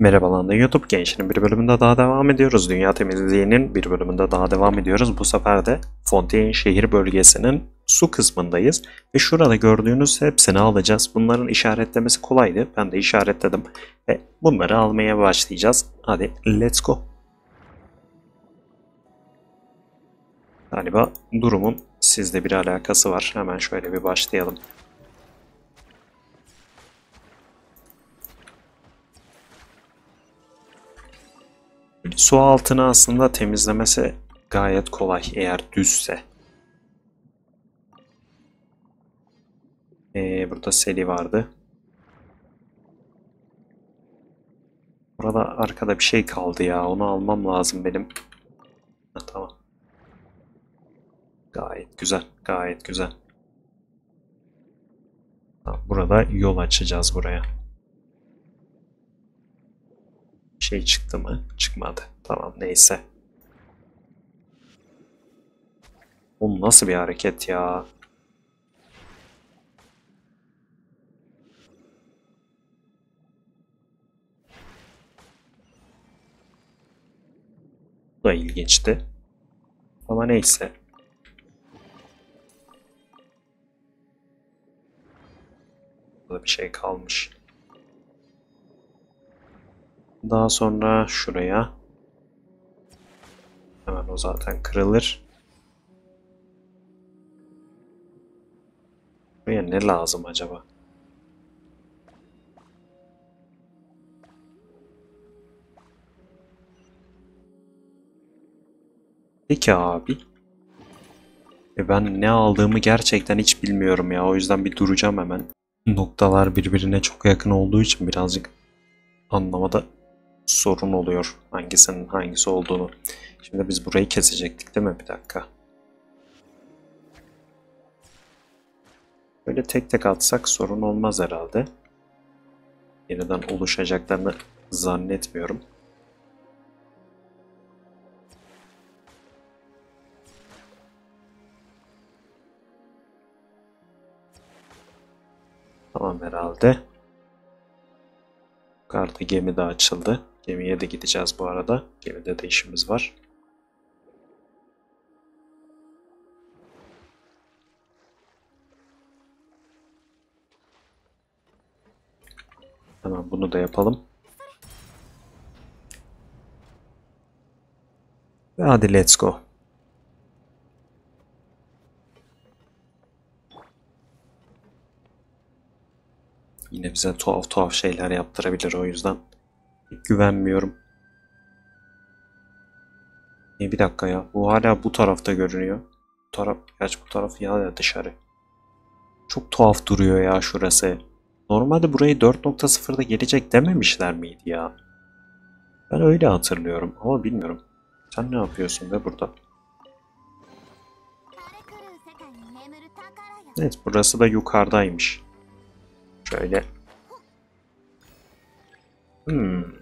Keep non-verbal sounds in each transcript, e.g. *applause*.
Merhabalar YouTube gençliğinin bir bölümünde daha devam ediyoruz. Dünya temizliğinin bir bölümünde daha devam ediyoruz. Bu sefer de Fontaine şehir bölgesinin su kısmındayız. Ve şurada gördüğünüz hepsini alacağız. Bunların işaretlemesi kolaydı. Ben de işaretledim. Ve bunları almaya başlayacağız. Hadi let's go. Galiba durumun sizde bir alakası var. Hemen şöyle bir başlayalım. Su altını aslında temizlemesi gayet kolay eğer düzse. Ee, burada seli vardı. Burada arkada bir şey kaldı ya. Onu almam lazım benim. Ha, tamam. Gayet güzel. Gayet güzel. Tamam, burada yol açacağız buraya. Şey çıktı mı? Çıkmadı. Tamam neyse. Bu nasıl bir hareket ya? Bu da ilginçti. Ama neyse. Burada bir şey kalmış. Daha sonra şuraya. Hemen o zaten kırılır. Buraya ne lazım acaba? Peki abi. E ben ne aldığımı gerçekten hiç bilmiyorum ya. O yüzden bir duracağım hemen. Noktalar birbirine çok yakın olduğu için birazcık anlamada sorun oluyor hangisinin hangisi olduğunu. Şimdi biz burayı kesecektik değil mi? Bir dakika. Böyle tek tek atsak sorun olmaz herhalde. Yeniden oluşacaklarını zannetmiyorum. Tamam herhalde. Yukarıda gemi de açıldı. Gemiye de gideceğiz bu arada. Gemide de işimiz var. Hemen bunu da yapalım. Ve hadi let's go. Yine bize tuhaf tuhaf şeyler yaptırabilir o yüzden güvenmiyorum. E bir dakika ya. Bu hala bu tarafta görünüyor. Bu taraf, gerçi bu taraf ya dışarı. Çok tuhaf duruyor ya şurası. Normalde burayı 4.0'da gelecek dememişler miydi ya? Ben öyle hatırlıyorum ama bilmiyorum. Sen ne yapıyorsun be burada? Evet burası da yukarıdaymış. Şöyle. Hmm.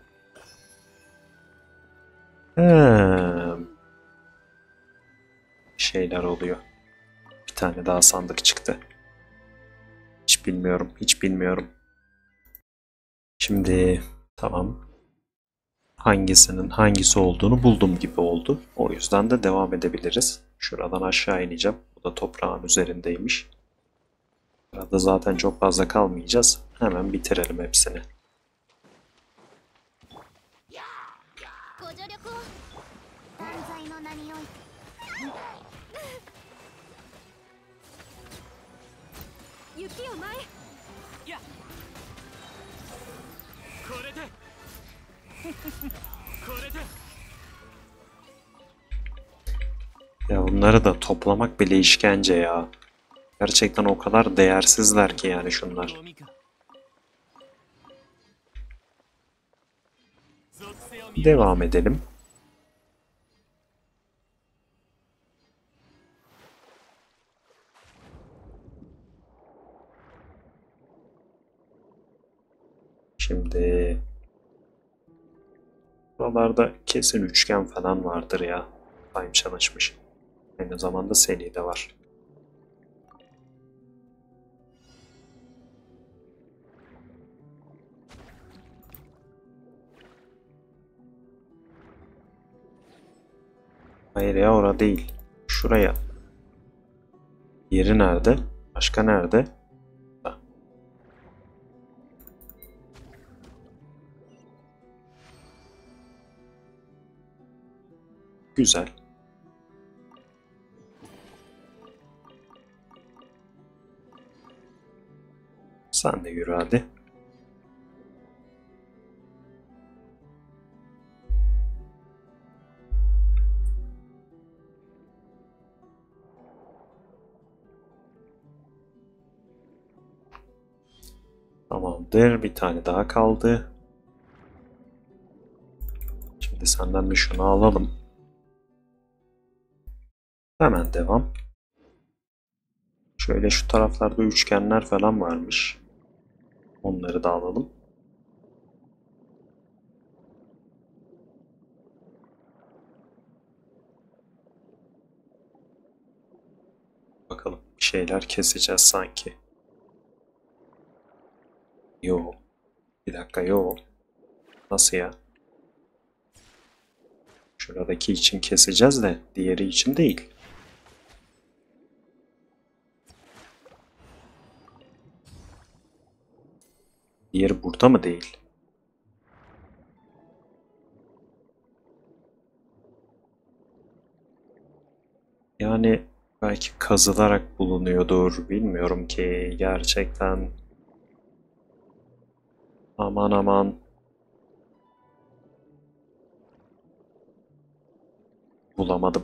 Hmm. Şeyler oluyor. Bir tane daha sandık çıktı. Hiç bilmiyorum. Hiç bilmiyorum. Şimdi tamam. Hangisinin hangisi olduğunu buldum gibi oldu. O yüzden de devam edebiliriz. Şuradan aşağı ineceğim. Bu da toprağın üzerindeymiş. Burada zaten çok fazla kalmayacağız. Hemen bitirelim hepsini. *laughs* Ya. Bunları da toplamak bile işkence ya. Gerçekten o kadar değersizler ki yani şunlar. Devam edelim. Şimdi buralarda kesin üçgen falan vardır ya. Time çalışmış. Aynı zamanda seri de var. Hayır ya orada değil. Şuraya. Yeri nerede? Başka nerede? Güzel. Sen de yürü hadi. Tamamdır. Bir tane daha kaldı. Şimdi senden bir şunu alalım. Hemen devam. Şöyle şu taraflarda üçgenler falan varmış. Onları da alalım. Bakalım bir şeyler keseceğiz sanki. Yo. Bir dakika yo. Nasıl ya? Şuradaki için keseceğiz de diğeri için değil. Diğeri burada mı değil? Yani belki kazılarak bulunuyordur. Bilmiyorum ki gerçekten. Aman aman. Bulamadım.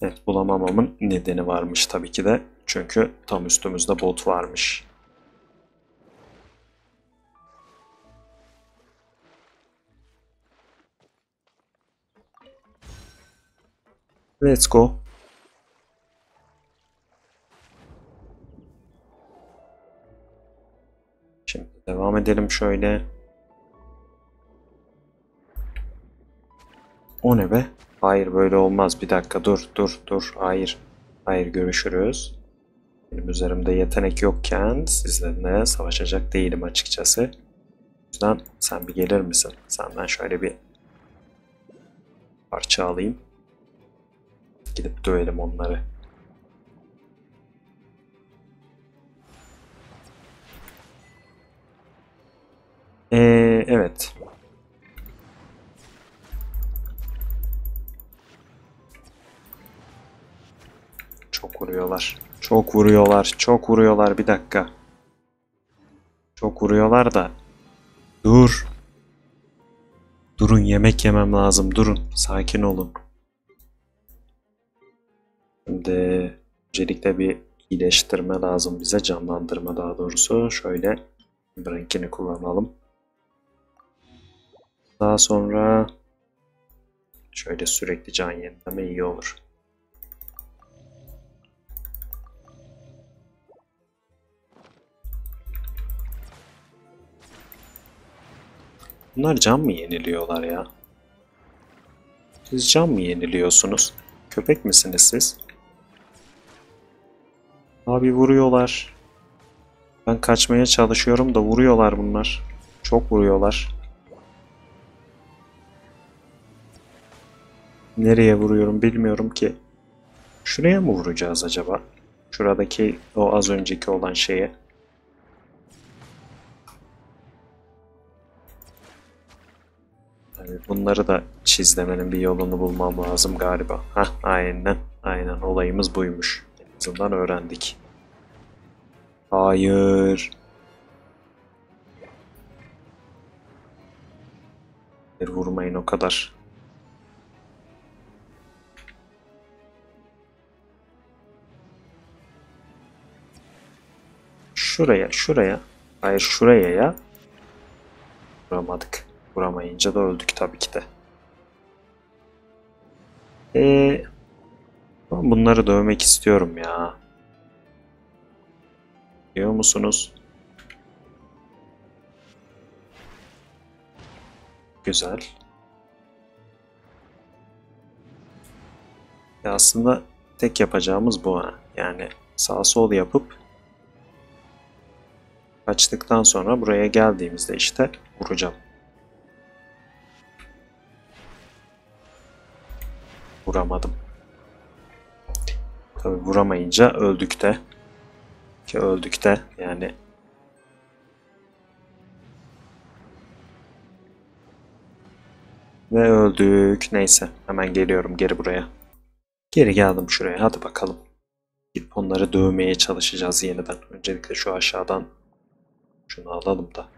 Evet bulamamamın nedeni varmış tabii ki de. Çünkü tam üstümüzde bot varmış. Let's go. Devam edelim şöyle. O ne be? Hayır böyle olmaz. Bir dakika dur dur dur. Hayır. Hayır görüşürüz. Benim üzerimde yetenek yokken sizlerle savaşacak değilim açıkçası. O yüzden sen bir gelir misin? Senden şöyle bir parça alayım. Gidip dövelim onları. Ee, evet. Çok vuruyorlar. Çok vuruyorlar. Çok vuruyorlar. Bir dakika. Çok vuruyorlar da. Dur. Durun yemek yemem lazım. Durun. Sakin olun. Şimdi öncelikle bir iyileştirme lazım bize. Canlandırma daha doğrusu. Şöyle renkini kullanalım. Daha sonra şöyle sürekli can yenileme iyi olur. Bunlar can mı yeniliyorlar ya? Siz can mı yeniliyorsunuz? Köpek misiniz siz? Abi vuruyorlar. Ben kaçmaya çalışıyorum da vuruyorlar bunlar. Çok vuruyorlar. Nereye vuruyorum bilmiyorum ki. Şuraya mı vuracağız acaba? Şuradaki o az önceki olan şeye. Yani bunları da çizlemenin bir yolunu bulmam lazım galiba. Hah aynen. Aynen olayımız buymuş. En azından öğrendik. Hayır. Vurmayın o kadar. Şuraya, şuraya. Hayır şuraya ya. Vuramadık. Vuramayınca da öldük tabii ki de. Ee, bunları dövmek istiyorum ya. Biliyor musunuz? Güzel. Ya aslında tek yapacağımız bu ha. Yani sağ sol yapıp kaçtıktan sonra buraya geldiğimizde işte vuracağım. Vuramadım. Tabi vuramayınca öldük de. Ki öldük de yani. Ve öldük. Neyse hemen geliyorum geri buraya. Geri geldim şuraya hadi bakalım. Gidip onları dövmeye çalışacağız yeniden. Öncelikle şu aşağıdan şunu alalım da.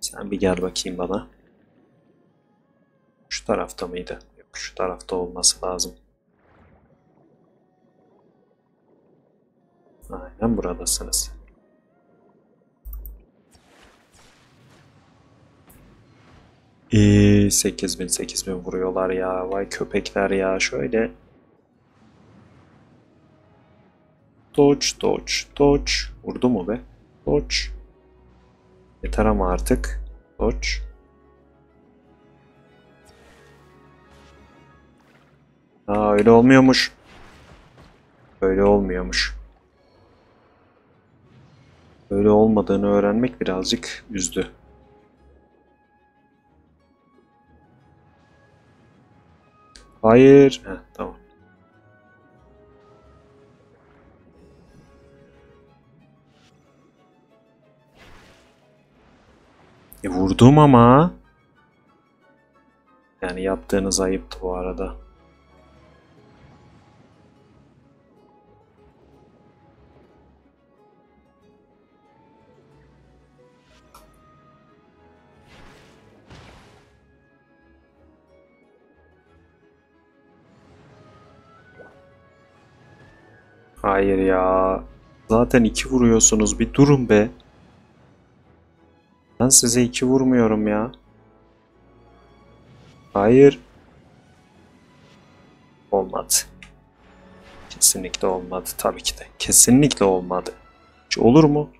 Sen bir gel bakayım bana. Şu tarafta mıydı? Yok şu tarafta olması lazım. Aynen buradasınız. Ee, 8000 8000 vuruyorlar ya. Vay köpekler ya. Şöyle. Dodge, dodge, dodge. Vurdu mu be? Dodge. Yeter ama artık. Dodge. Aa öyle olmuyormuş. Öyle olmuyormuş. Öyle olmadığını öğrenmek birazcık üzdü. Hayır. Heh, tamam. E vurdum ama. Yani yaptığınız ayıptı bu arada. Hayır ya. Zaten iki vuruyorsunuz. Bir durun be. Ben size iki vurmuyorum ya. Hayır. Olmadı. Kesinlikle olmadı. Tabii ki de. Kesinlikle olmadı. Hiç olur mu?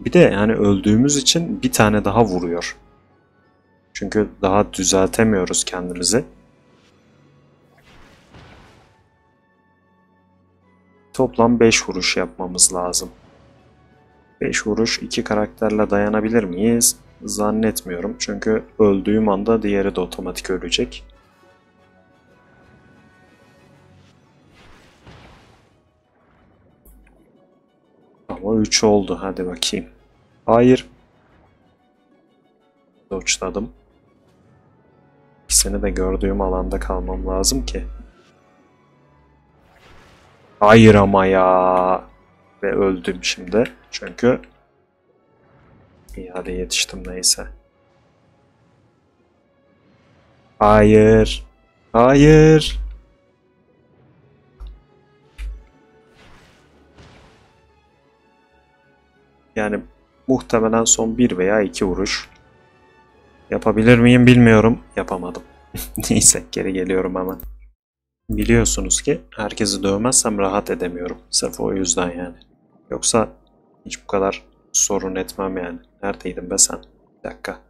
Bir de yani öldüğümüz için bir tane daha vuruyor. Çünkü daha düzeltemiyoruz kendimizi. Toplam 5 vuruş yapmamız lazım. 5 vuruş iki karakterle dayanabilir miyiz? Zannetmiyorum. Çünkü öldüğüm anda diğeri de otomatik ölecek. Ama 3 oldu. Hadi bakayım. Hayır. Doçladım. İkisini de gördüğüm alanda kalmam lazım ki. Hayır ama ya. Ve öldüm şimdi. Çünkü iyi hadi yetiştim neyse. Hayır. Hayır. Yani muhtemelen son bir veya iki vuruş. Yapabilir miyim bilmiyorum. Yapamadım. *laughs* Neyse geri geliyorum hemen. Biliyorsunuz ki herkesi dövmezsem rahat edemiyorum. Sırf o yüzden yani. Yoksa hiç bu kadar sorun etmem yani. Neredeydin be sen? Bir dakika.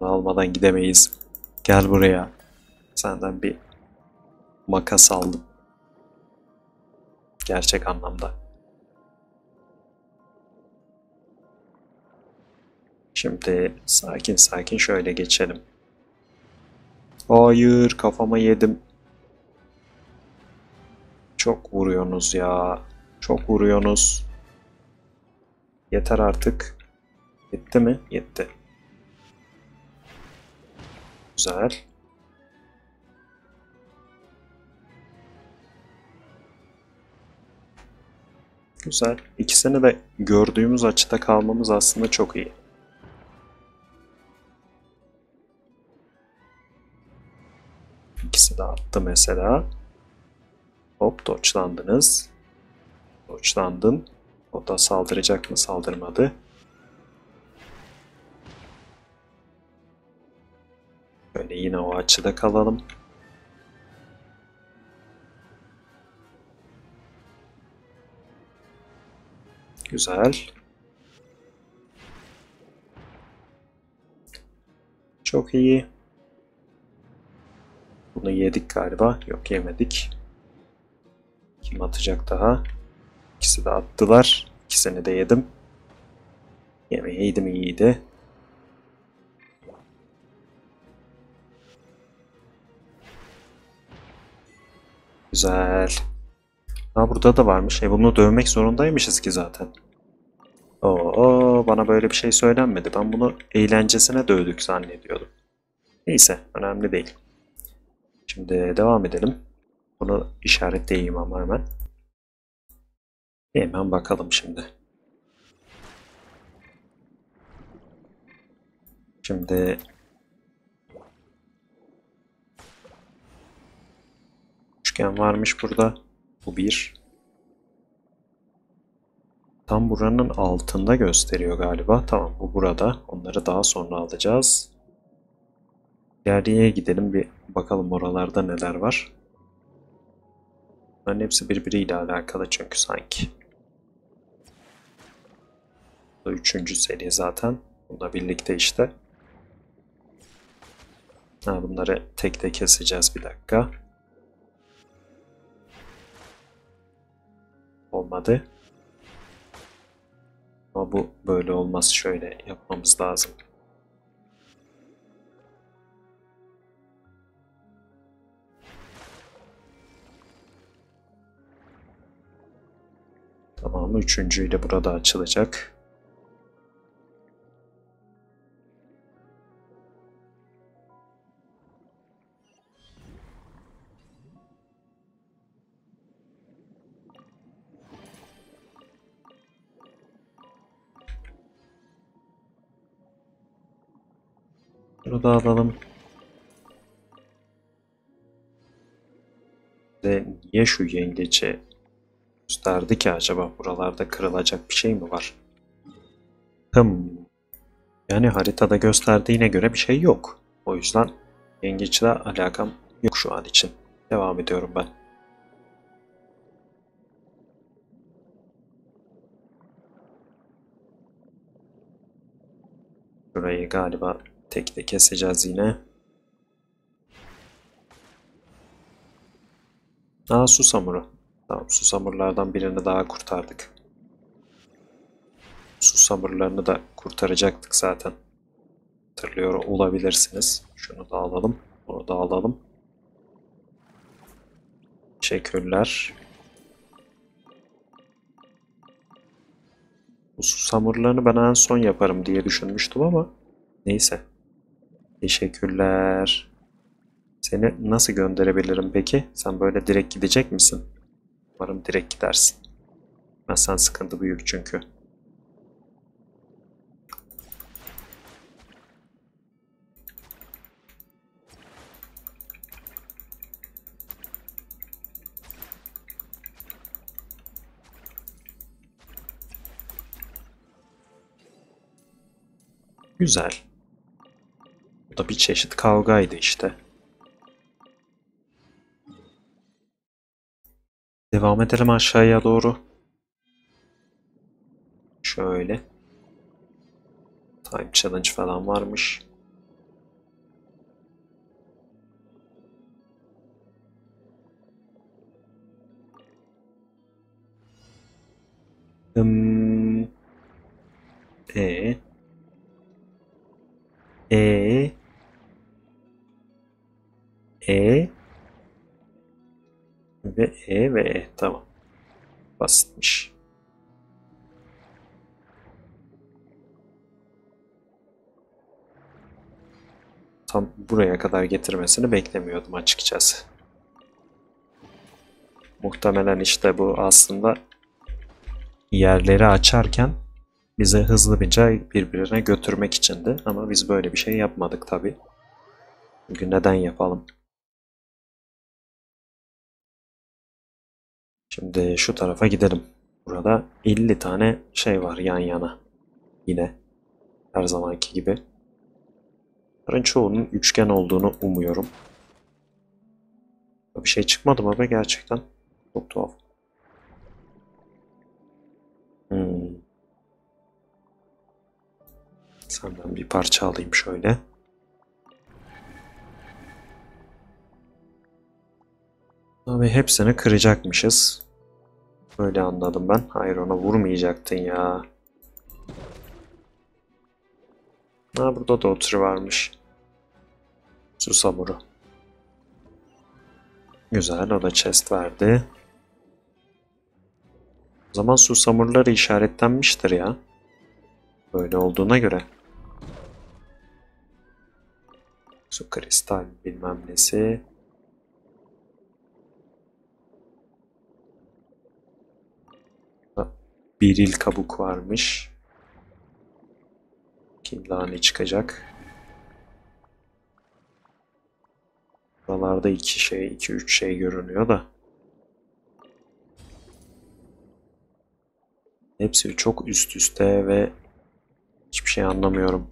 Bunu almadan gidemeyiz. Gel buraya. Senden bir makas aldım. Gerçek anlamda. Şimdi sakin sakin şöyle geçelim. Hayır kafama yedim. Çok vuruyorsunuz ya. Çok vuruyorsunuz. Yeter artık. Yetti mi? Yetti. Güzel. Güzel. İkisini de gördüğümüz açıda kalmamız aslında çok iyi. İkisi de attı mesela. Hop doçlandınız. Doçlandın. O da saldıracak mı saldırmadı. Böyle yine o açıda kalalım. Güzel. Çok iyi. Bunu yedik galiba. Yok yemedik. Kim atacak daha? İkisi de attılar. İkisini de yedim. Yemeği yedim iyiydi. Güzel. Ha burada da varmış. E bunu dövmek zorundaymışız ki zaten. Oo bana böyle bir şey söylenmedi. Ben bunu eğlencesine dövdük zannediyordum. Neyse önemli değil. Şimdi devam edelim. Bunu işaretleyeyim ama hemen. Hemen bakalım şimdi. Şimdi üçgen varmış burada. Bu bir. Tam buranın altında gösteriyor galiba. Tamam bu burada. Onları daha sonra alacağız. Geriye gidelim bir bakalım oralarda neler var. Bunların hepsi birbiriyle alakalı çünkü sanki. Da üçüncü seri zaten. Bununla birlikte işte. Ha, bunları tek tek keseceğiz bir dakika. Olmadı. Ama bu böyle olmaz. Şöyle yapmamız lazım. Tamam, üçüncüyle burada açılacak. Bunu da alalım. De niye şu yengeci gösterdi ki acaba? Buralarda kırılacak bir şey mi var? Hım. Yani haritada gösterdiğine göre bir şey yok. O yüzden yengeçle alakam yok şu an için. Devam ediyorum ben. Burayı galiba tek de keseceğiz yine. Aa susamuru. Tamam susamurlardan birini daha kurtardık. Susamurlarını da kurtaracaktık zaten. Hatırlıyor olabilirsiniz. Şunu da alalım. Bunu da alalım. Teşekkürler. Bu susamurlarını ben en son yaparım diye düşünmüştüm ama neyse. Teşekkürler. Seni nasıl gönderebilirim peki? Sen böyle direkt gidecek misin? Umarım direkt gidersin. Ben sen sıkıntı büyük çünkü. Güzel. Da bir çeşit kavgaydı işte. Devam edelim aşağıya doğru. Şöyle. Time challenge falan varmış. Hmm. E. E. E. Ve E ve E. Tamam. Basitmiş. Tam buraya kadar getirmesini beklemiyordum açıkçası. Muhtemelen işte bu aslında yerleri açarken bizi hızlıca birbirine götürmek içindi. Ama biz böyle bir şey yapmadık tabi. Çünkü neden yapalım? Şimdi şu tarafa gidelim. Burada 50 tane şey var yan yana. Yine her zamanki gibi. Bunların çoğunun üçgen olduğunu umuyorum. Bir şey çıkmadı mı be gerçekten? Çok tuhaf. Hmm. Senden bir parça alayım şöyle. Abi hepsini kıracakmışız. Böyle anladım ben. Hayır ona vurmayacaktın ya. Ha burada da otur varmış. Susamuru. Güzel o da chest verdi. O zaman su samurları işaretlenmiştir ya. Böyle olduğuna göre. Su kristal bilmem nesi. Biril kabuk varmış. Kim daha ne çıkacak? Buralarda iki şey, iki üç şey görünüyor da. Hepsi çok üst üste ve hiçbir şey anlamıyorum.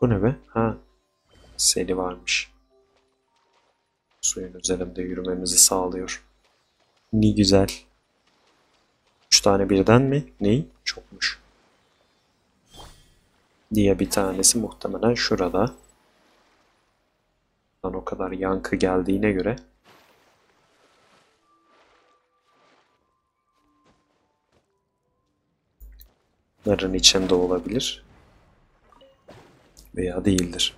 Bu ne be? Ha. Seli varmış. Suyun üzerinde yürümemizi sağlıyor. Ne güzel. Üç tane birden mi? Ney? Çokmuş. Diye bir tanesi muhtemelen şurada. Lan o kadar yankı geldiğine göre Narın içinde olabilir. Veya değildir.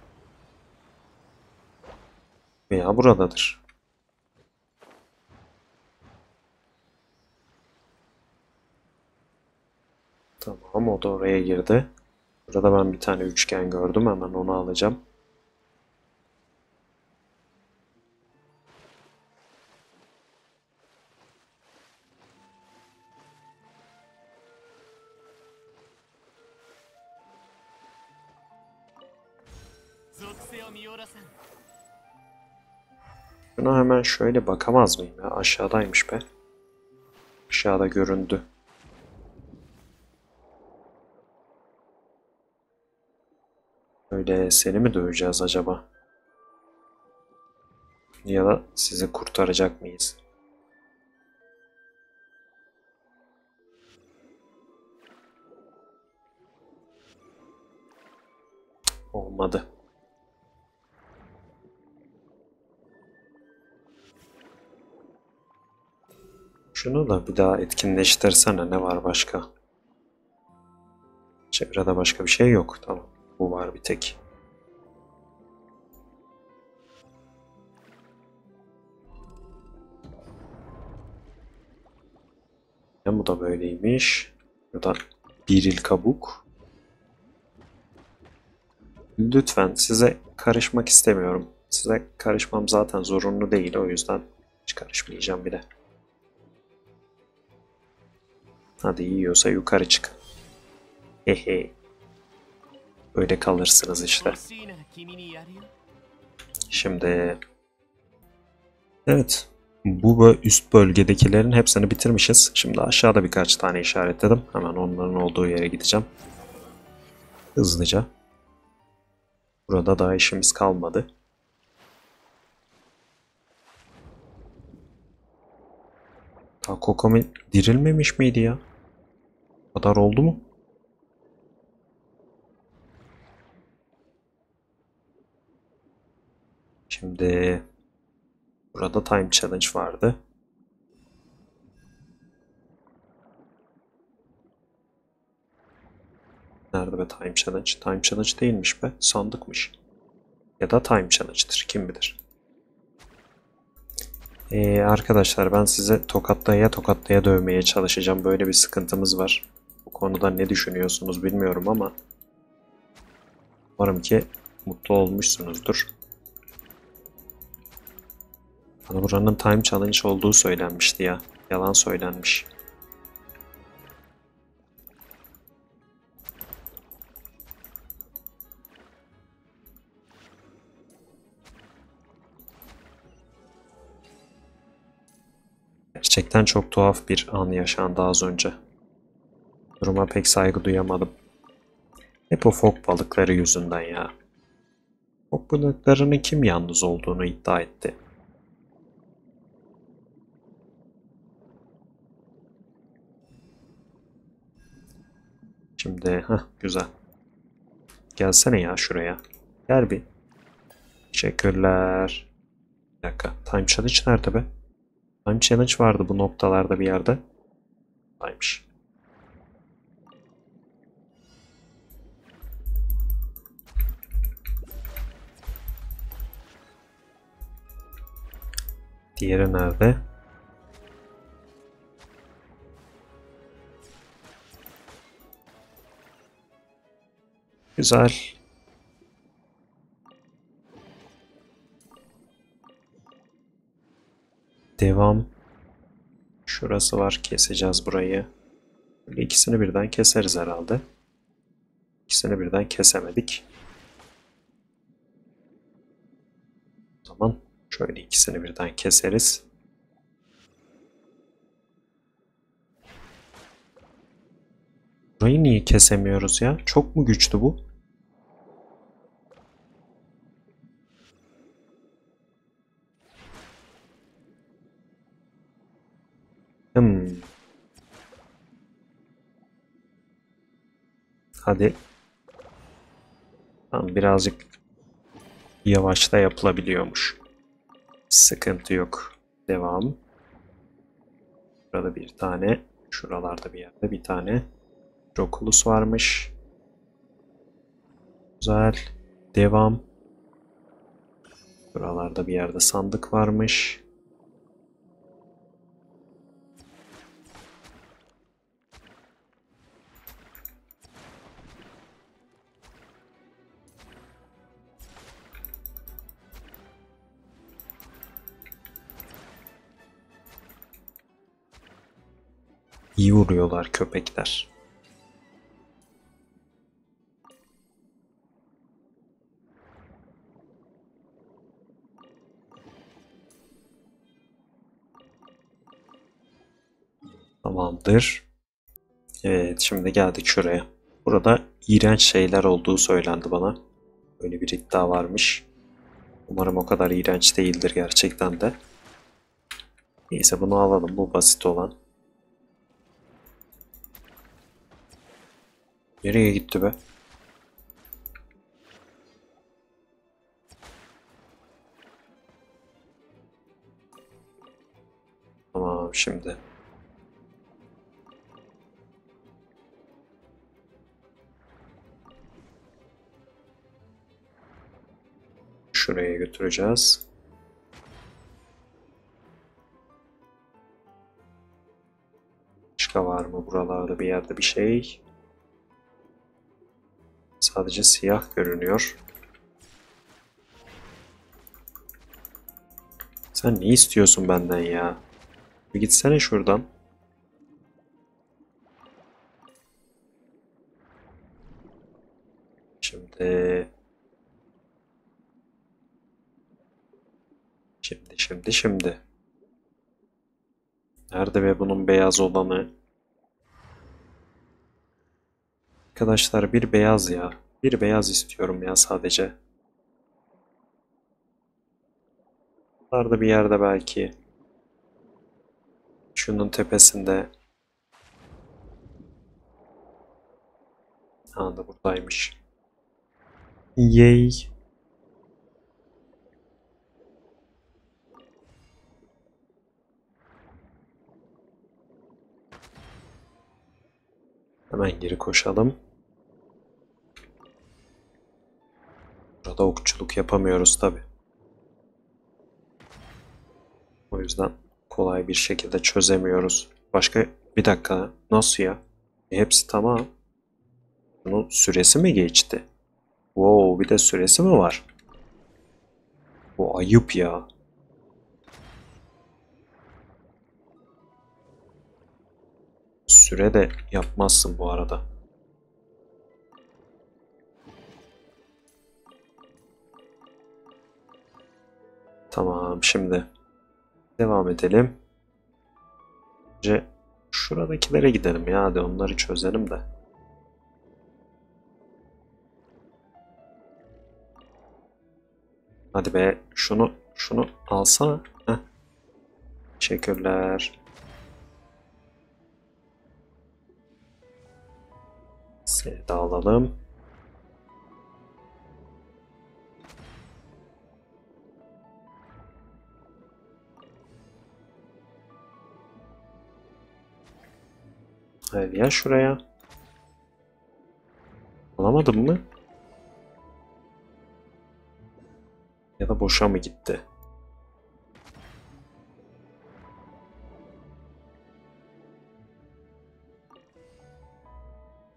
Veya buradadır. Tamam o da oraya girdi. Burada ben bir tane üçgen gördüm. Hemen onu alacağım. Şuna hemen şöyle bakamaz mıyım ya? Aşağıdaymış be. Aşağıda göründü. Öyle seni mi döveceğiz acaba? Ya da sizi kurtaracak mıyız? Olmadı. Şunu da bir daha etkinleştirsene. Ne var başka? Çevrede başka bir şey yok. Tamam. Bu var bir tek. Ya bu da böyleymiş. Burada biril kabuk. Lütfen size karışmak istemiyorum. Size karışmam zaten zorunlu değil. O yüzden hiç karışmayacağım bile. Hadi yiyorsa yukarı çık. Hehe. Öyle kalırsınız işte. Şimdi Evet. Bu ve üst bölgedekilerin hepsini bitirmişiz. Şimdi aşağıda birkaç tane işaretledim. Hemen onların olduğu yere gideceğim. Hızlıca. Burada daha işimiz kalmadı. Daha Kokomi dirilmemiş miydi ya? Kadar oldu mu? Şimdi burada time challenge vardı. Nerede be time challenge? Time challenge değilmiş be. Sandıkmış. Ya da time challenge'dır. Kim bilir. Ee, arkadaşlar ben size tokatlaya tokatlaya dövmeye çalışacağım. Böyle bir sıkıntımız var. Konuda ne düşünüyorsunuz bilmiyorum ama umarım ki mutlu olmuşsunuzdur. Bana buranın time challenge olduğu söylenmişti ya. Yalan söylenmiş. Gerçekten çok tuhaf bir an yaşandı az önce. Duruma pek saygı duyamadım. Hep o fok balıkları yüzünden ya. Fok balıklarının kim yalnız olduğunu iddia etti. Şimdi ha güzel. Gelsene ya şuraya. Gel bir. Teşekkürler. Bir dakika. Time challenge nerede be? Time challenge vardı bu noktalarda bir yerde. Aymış. Diğeri nerede? Güzel. Devam. Şurası var. Keseceğiz burayı. Böyle ikisini birden keseriz herhalde. İkisini birden kesemedik. O zaman şöyle ikisini birden keseriz. Burayı niye kesemiyoruz ya? Çok mu güçlü bu? Hmm. Hadi. Tamam birazcık yavaşta yapılabiliyormuş. Sıkıntı yok. Devam. Burada bir tane, şuralarda bir yerde bir tane Rokulus varmış. Güzel. Devam. Buralarda bir yerde sandık varmış. Vuruyorlar köpekler. Tamamdır. Evet şimdi geldik şuraya. Burada iğrenç şeyler olduğu söylendi bana. Öyle bir iddia varmış. Umarım o kadar iğrenç değildir gerçekten de. Neyse bunu alalım. Bu basit olan. Nereye gitti be? Tamam şimdi. Şuraya götüreceğiz. Başka var mı buralarda bir yerde bir şey? Sadece siyah görünüyor. Sen ne istiyorsun benden ya? Bir gitsene şuradan. Şimdi Şimdi şimdi şimdi. Nerede be bunun beyaz olanı? Arkadaşlar bir beyaz ya. Bir beyaz istiyorum ya sadece. Nerede bir yerde belki. Şunun tepesinde. Ha da buradaymış. Yay. Hemen geri koşalım. Burada okçuluk yapamıyoruz tabi. O yüzden kolay bir şekilde çözemiyoruz. Başka bir dakika nasıl ya? E, hepsi tamam. Bunun süresi mi geçti? Wow bir de süresi mi var? Bu ayıp ya. Süre de yapmazsın bu arada. Tamam şimdi devam edelim. Önce şuradakilere gidelim ya hadi onları çözelim de. Hadi be şunu şunu alsana. Heh. Teşekkürler. Seni de alalım. Hayır ya şuraya. Alamadım mı? Ya da boşa mı gitti?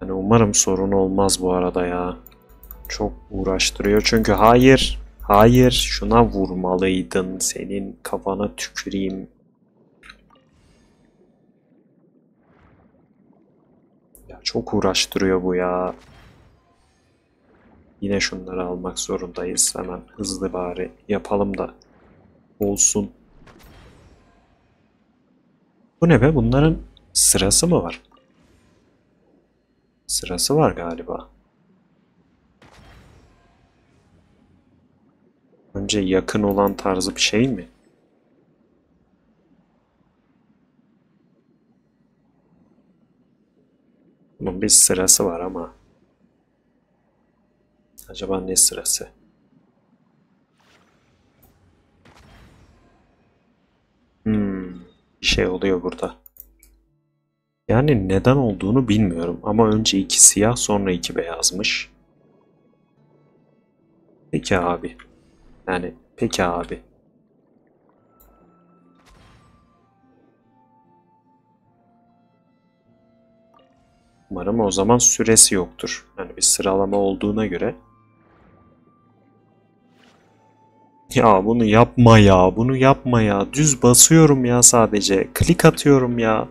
Yani umarım sorun olmaz bu arada ya. Çok uğraştırıyor çünkü hayır, hayır şuna vurmalıydın senin kafana tüküreyim çok uğraştırıyor bu ya. Yine şunları almak zorundayız. Hemen hızlı bari yapalım da olsun. Bu ne be? Bunların sırası mı var? Sırası var galiba. Önce yakın olan tarzı bir şey mi? Bunun bir sırası var ama. Acaba ne sırası? Hmm, bir şey oluyor burada. Yani neden olduğunu bilmiyorum ama önce iki siyah sonra iki beyazmış. Peki abi. Yani peki abi. Umarım o zaman süresi yoktur. Yani bir sıralama olduğuna göre. Ya bunu yapma ya, bunu yapma ya. Düz basıyorum ya sadece. Klik atıyorum ya.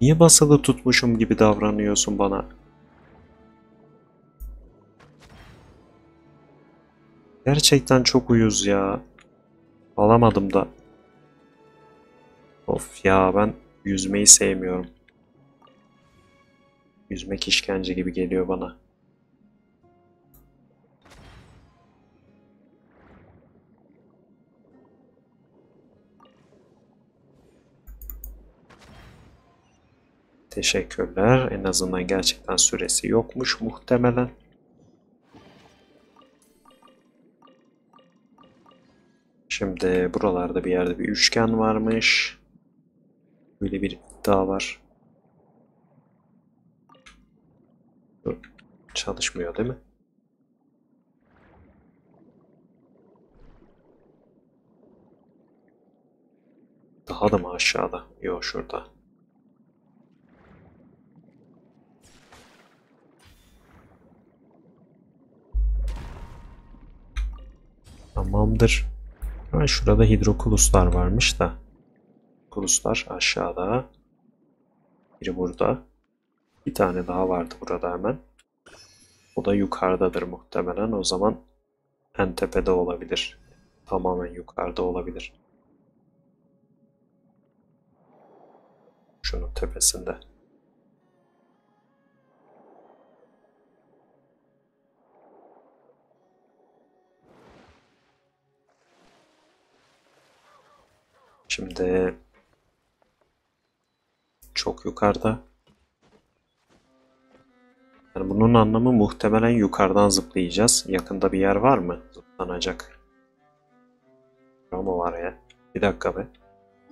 Niye basılı tutmuşum gibi davranıyorsun bana? Gerçekten çok uyuz ya. Alamadım da. Of ya ben yüzmeyi sevmiyorum. Yüzmek işkence gibi geliyor bana. Teşekkürler. En azından gerçekten süresi yokmuş muhtemelen. Şimdi buralarda bir yerde bir üçgen varmış. Böyle bir iddia var. Çalışmıyor değil mi? Daha da mı aşağıda? Yok şurada. Tamamdır. Ha, şurada hidrokuluslar varmış da. Kuluslar aşağıda. Biri burada. Bir tane daha vardı burada hemen. O da yukarıdadır muhtemelen. O zaman en tepede olabilir. Tamamen yukarıda olabilir. Şunun tepesinde. Şimdi çok yukarıda. Yani bunun anlamı muhtemelen yukarıdan zıplayacağız. Yakında bir yer var mı? Zıplanacak. Ama var ya. Bir dakika be.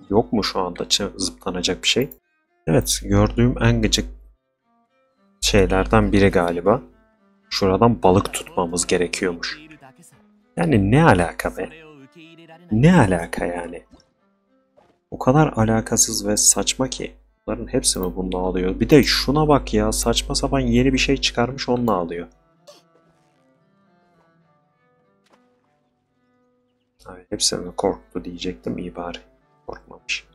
Yok mu şu anda zıplanacak bir şey? Evet gördüğüm en gıcık şeylerden biri galiba. Şuradan balık tutmamız gerekiyormuş. Yani ne alaka be? Ne alaka yani? O kadar alakasız ve saçma ki. Bunların hepsi mi bununla alıyor? Bir de şuna bak ya saçma sapan yeni bir şey çıkarmış onunla alıyor. Abi hepsi mi korktu diyecektim iyi bari. Korkmamış.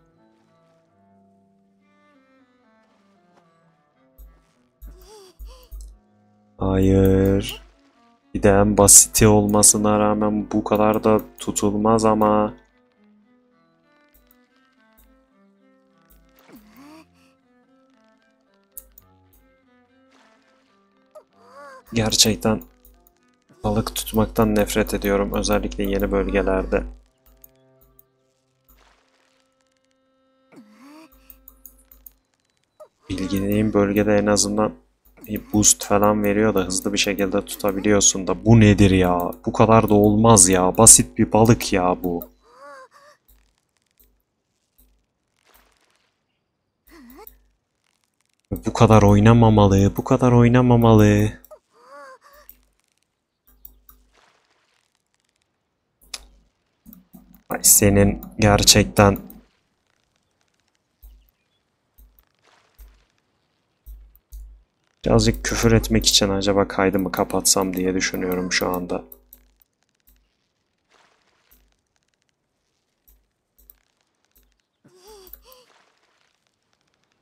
Hayır. Bir de en basiti olmasına rağmen bu kadar da tutulmaz ama. Gerçekten balık tutmaktan nefret ediyorum. Özellikle yeni bölgelerde. Bildiğin bölgede en azından bir boost falan veriyor da hızlı bir şekilde tutabiliyorsun da bu nedir ya? Bu kadar da olmaz ya. Basit bir balık ya bu. Bu kadar oynamamalı, bu kadar oynamamalı. Ay senin gerçekten Birazcık küfür etmek için acaba kaydımı kapatsam diye düşünüyorum şu anda.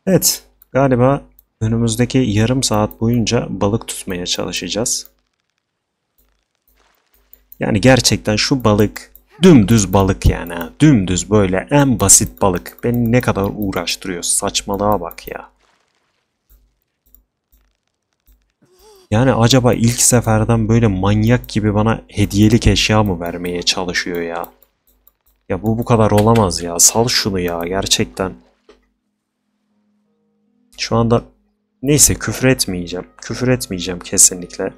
Evet, galiba önümüzdeki yarım saat boyunca balık tutmaya çalışacağız. Yani gerçekten şu balık dümdüz balık yani. Dümdüz böyle en basit balık. Beni ne kadar uğraştırıyor. Saçmalığa bak ya. Yani acaba ilk seferden böyle manyak gibi bana hediyelik eşya mı vermeye çalışıyor ya? Ya bu bu kadar olamaz ya. Sal şunu ya gerçekten. Şu anda neyse küfür etmeyeceğim. Küfür etmeyeceğim kesinlikle.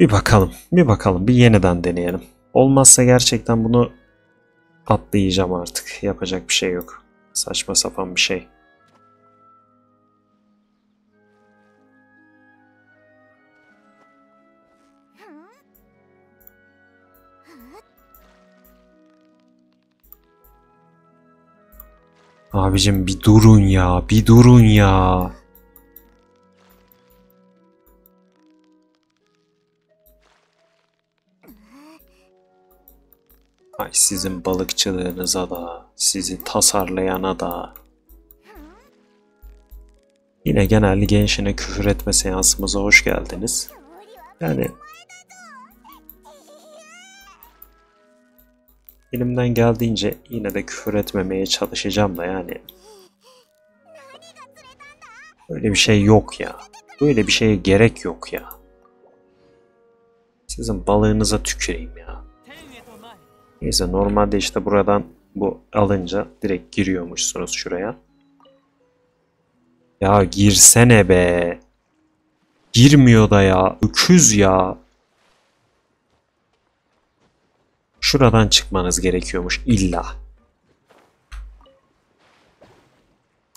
Bir bakalım. Bir bakalım. Bir yeniden deneyelim. Olmazsa gerçekten bunu atlayacağım artık. Yapacak bir şey yok. Saçma sapan bir şey. Abicim bir durun ya. Bir durun ya. Sizin balıkçılığınıza da, sizi tasarlayana da. Yine genel gençine küfür etme seansımıza hoş geldiniz. Yani elimden geldiğince yine de küfür etmemeye çalışacağım da yani. Öyle bir şey yok ya. Böyle bir şeye gerek yok ya. Sizin balığınıza tüküreyim ya. Neyse normalde işte buradan bu alınca direkt giriyormuşsunuz şuraya. Ya girsene be. Girmiyor da ya. Öküz ya. Şuradan çıkmanız gerekiyormuş illa.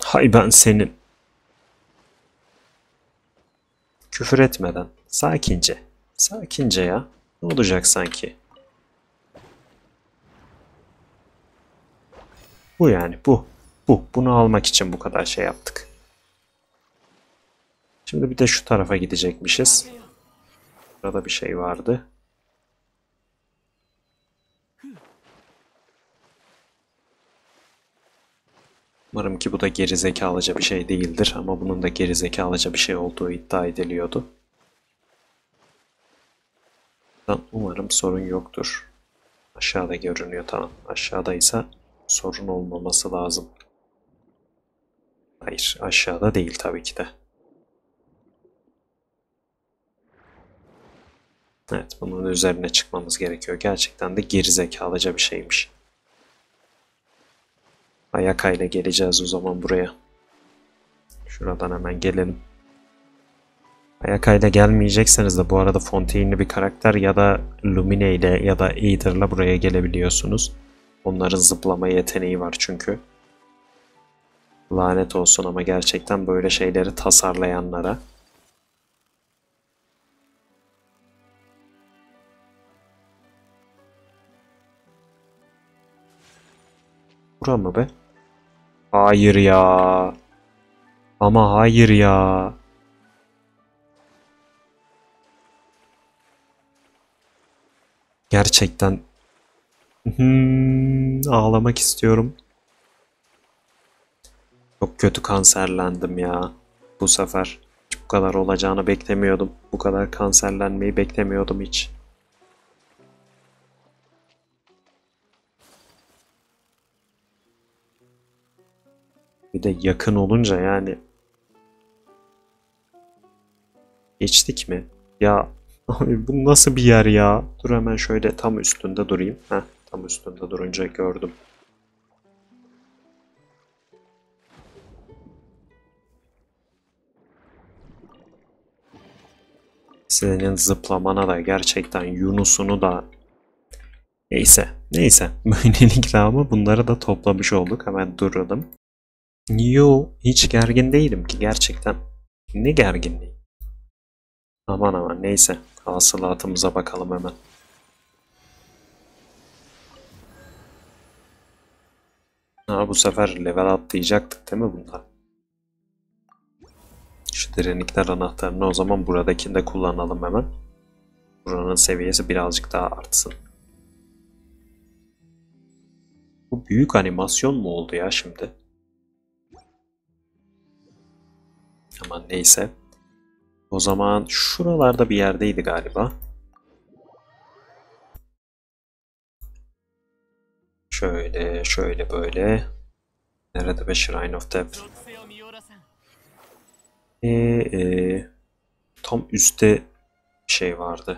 Hay ben senin. Küfür etmeden. Sakince. Sakince ya. Ne olacak sanki? Bu yani bu. Bu. Bunu almak için bu kadar şey yaptık. Şimdi bir de şu tarafa gidecekmişiz. Burada bir şey vardı. Umarım ki bu da gerizekalıca bir şey değildir ama bunun da gerizekalıca bir şey olduğu iddia ediliyordu. Umarım sorun yoktur. Aşağıda görünüyor tamam. Aşağıdaysa sorun olmaması lazım. Hayır aşağıda değil tabii ki de. Evet bunun üzerine çıkmamız gerekiyor. Gerçekten de gerizekalıca bir şeymiş. Ayakayla geleceğiz o zaman buraya. Şuradan hemen gelelim. Ayakayla gelmeyecekseniz de bu arada Fontaine'li bir karakter ya da Lumine ile ya da Aether'la buraya gelebiliyorsunuz. Onların zıplama yeteneği var çünkü. Lanet olsun ama gerçekten böyle şeyleri tasarlayanlara. Bura mı be? Hayır ya. Ama hayır ya. Gerçekten Hmm, ağlamak istiyorum. Çok kötü kanserlendim ya bu sefer. Hiç bu kadar olacağını beklemiyordum. Bu kadar kanserlenmeyi beklemiyordum hiç. Bir de yakın olunca yani. Geçtik mi? Ya *laughs* abi bu nasıl bir yer ya? Dur hemen şöyle tam üstünde durayım. Heh, tam üstünde durunca gördüm. Senin zıplamana da gerçekten Yunus'unu da Neyse, neyse. *laughs* Böylelikle ama bunları da toplamış olduk. Hemen duralım. Yo, hiç gergin değilim ki gerçekten. Ne gerginliği? Aman aman neyse. Hasılatımıza bakalım hemen. Ha bu sefer level atlayacaktık değil mi bunda? Derinlikler anahtarını o zaman buradakini de kullanalım hemen. Buranın seviyesi birazcık daha artsın. Bu büyük animasyon mu oldu ya şimdi? Aman neyse. O zaman şuralarda bir yerdeydi galiba. Şöyle, şöyle böyle. Nerede be Shrine of Death? Ee, e, tam üstte şey vardı.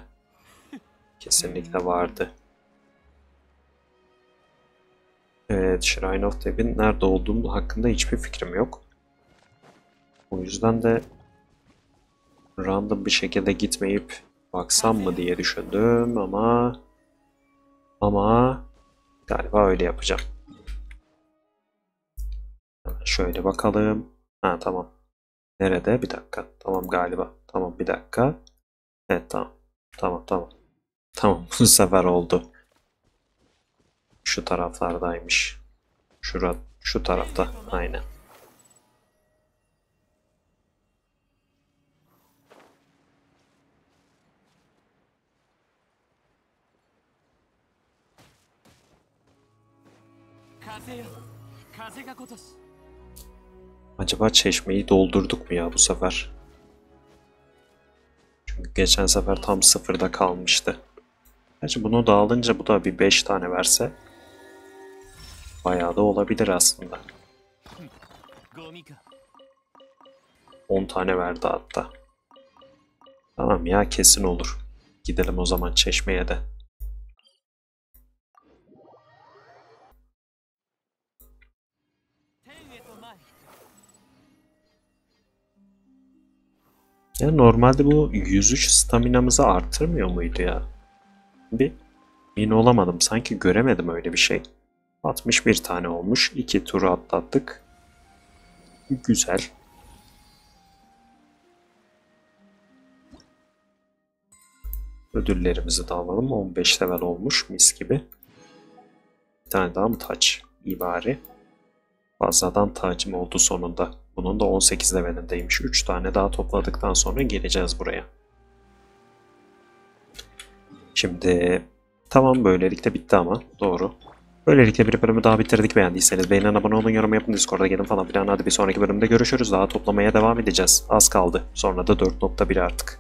Kesinlikle vardı. Evet, Shrine of Death'in nerede olduğum hakkında hiçbir fikrim yok. O yüzden de random bir şekilde gitmeyip baksam mı diye düşündüm ama ama galiba öyle yapacağım. Şöyle bakalım. Ha tamam. Nerede? Bir dakika. Tamam galiba. Tamam bir dakika. Evet tamam. Tamam tamam. Tamam *laughs* bu sefer oldu. Şu taraflardaymış. Şura, şu tarafta. Aynen.「Acaba çeşmeyi doldurduk mu ya bu sefer? Çünkü geçen sefer tam sıfırda kalmıştı. Gerçi bunu dağılınca bu da bir 5 tane verse bayağı da olabilir aslında. 10 tane verdi hatta. Tamam ya kesin olur. Gidelim o zaman çeşmeye de. Ya normalde bu 103 staminamızı artırmıyor muydu ya? Bir emin olamadım. Sanki göremedim öyle bir şey. 61 tane olmuş. 2 turu atlattık. Güzel. Ödüllerimizi de alalım. 15 level olmuş mis gibi. Bir tane daha mı taç? İyi bari. Fazladan tacım oldu sonunda. Bunun da 18 levelindeymiş. 3 tane daha topladıktan sonra geleceğiz buraya. Şimdi tamam böylelikle bitti ama doğru. Böylelikle bir bölümü daha bitirdik. Beğendiyseniz beğenin, abone olun, yorum yapın, Discord'a gelin falan filan. Hadi bir sonraki bölümde görüşürüz. Daha toplamaya devam edeceğiz. Az kaldı. Sonra da 4.1 artık.